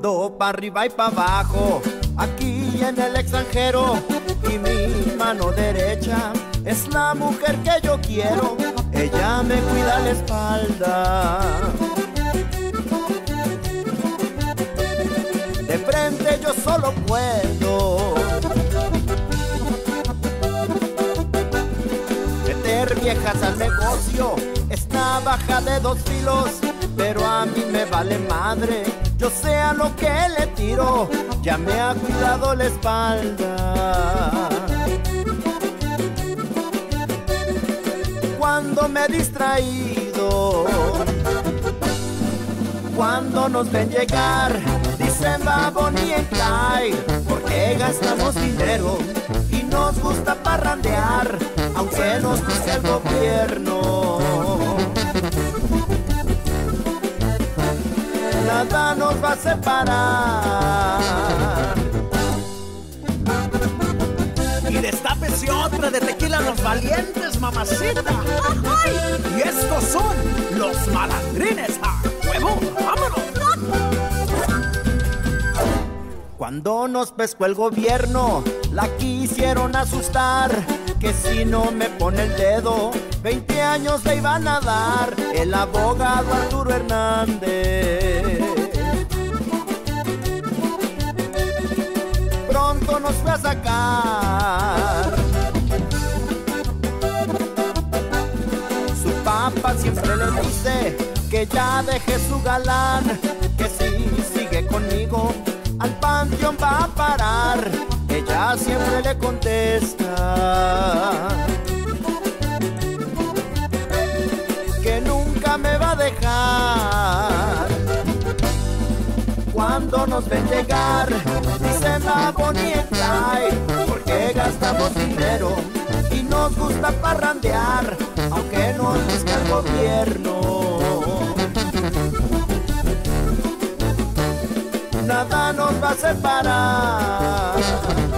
muevo para arriba y para abajo, aquí en el extranjero. Y mi mano derecha es la mujer que yo quiero, ella me cuida la espalda. De frente yo solo puedo meter viejas al negocio, navaja de dos filos, pero a mí me vale madre, yo sé a lo que le tiro, ya me ha cuidado la espalda. Cuando me he distraído, cuando nos ven llegar, dicen Bonnie and Clyde, porque gastamos dinero y nos gusta parrandear, aunque nos guste el gobierno. Nada nos va a separar. Y destapese otra de tequila los valientes, mamacita. Y estos son los malandrines a huevo. ¡Vámonos! Cuando nos pescó el gobierno, la quisieron asustar. Que si no me pone el dedo, 20 años le iban a dar el abogado Arturo Hernández. Su papá siempre le dice que ya deje su galán, que si sigue conmigo al panteón va a parar. Ella siempre le contesta que nunca me va a dejar. Cuando nos ven llegar, dinero y nos gusta parrandear, aunque nos busca el gobierno. Nada nos va a separar.